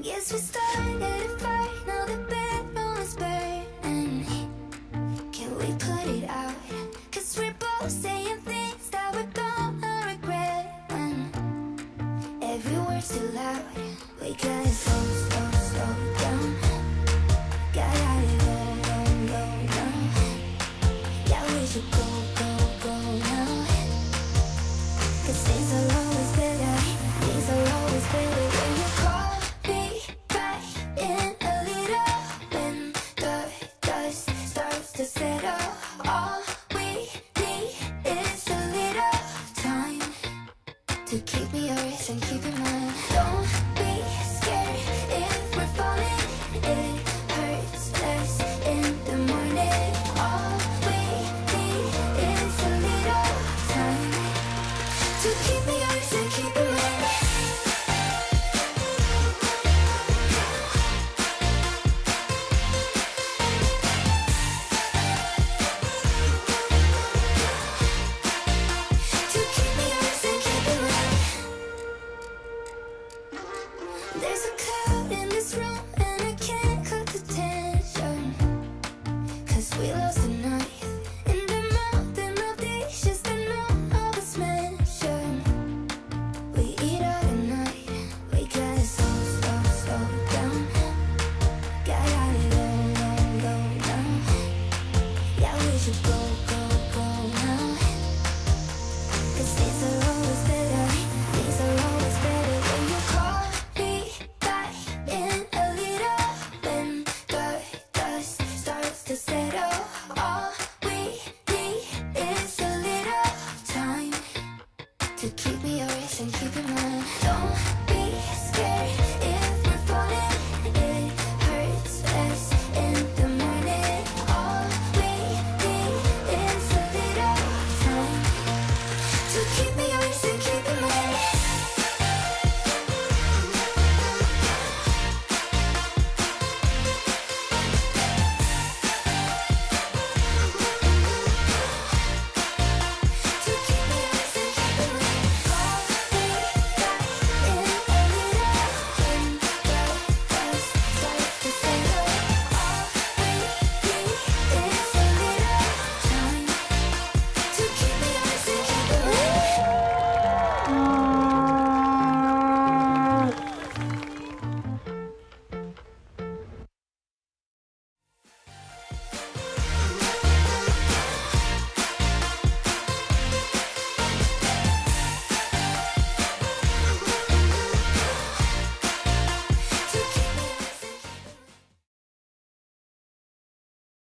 Yes, we started a fight, now the bedroom is burning. Can we put it we're both saying things that we're gonna regret. Every word's too loud, we gotta to keep me yours and keep in mind. Don't to go.